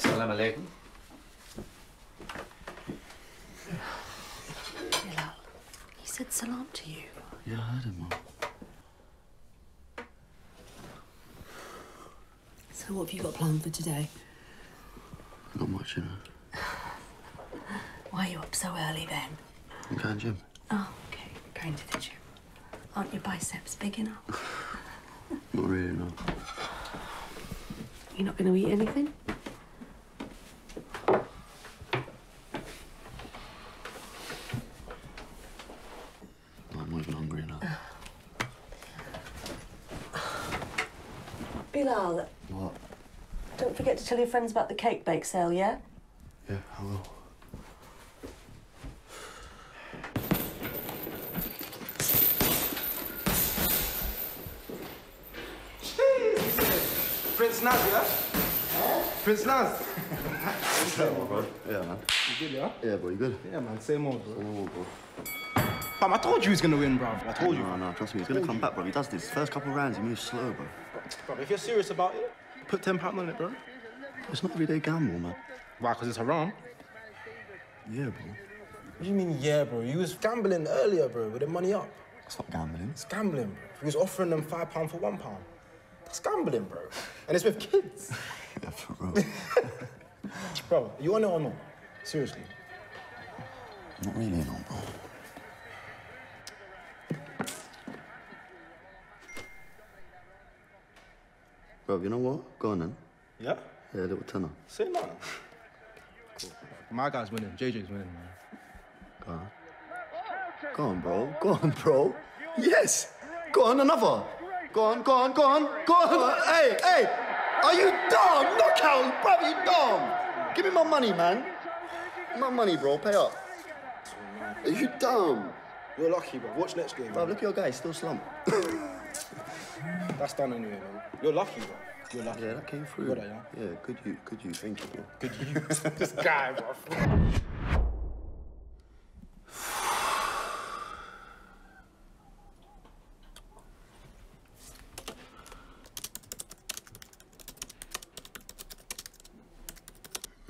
Salam alaikum. Bilal, he said salam to you. Yeah, I heard him, Mum. So what have you got planned for today? Not much, you know. Why are you up so early then? I'm going gym. Oh, okay. Going to the gym. Aren't your biceps big enough? Not really, no. You're not going to eat anything? No, I'm not even hungry now. Bilal, What? don't forget to tell your friends about the cake bake sale, yeah? Yeah, I will. Prince Naz, yeah? Prince Naz. Yeah, man. You good, yeah? Yeah, bro, you good? Yeah, man, same old, bro. Oh, bro. Fam, I told you he was gonna win, bro. I told you. No, no, trust me, he's gonna come back, bro. He does this. First couple rounds, he moves slow, bro. Bro, if you're serious about it, put £10 on it, bro. It's not everyday gamble, man. Why, because it's haram? Yeah, bro. What do you mean, yeah, bro? You was gambling earlier, bro, with the money up. It's not gambling. It's gambling, bro. He was offering them £5 for £1. That's gambling, bro. And it's with kids. Yeah, for real. bro, you on it or not? Seriously. not really, no, bro. Bro, you know what? Go on then. Yeah? Yeah, a little tenner. Say no. Cool. My guy's winning. JJ's winning, man. Go on. Go on, bro. Go on, bro. Yes. Go on, another. Go on, go on, go on, go on. Hey, hey. Are you dumb? Knockout, bro, you dumb. Give me my money, man. My money, bro. Pay up. Are you dumb? You're lucky, bro. Watch next game. Bro, look at your guy. He's still slumped. That's done anyway, man. You're lucky, bro. You're lucky. Yeah, that came through. You got it, yeah? Yeah, good you, good you, thank you, bro. Good you. this guy, bro.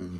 Mm.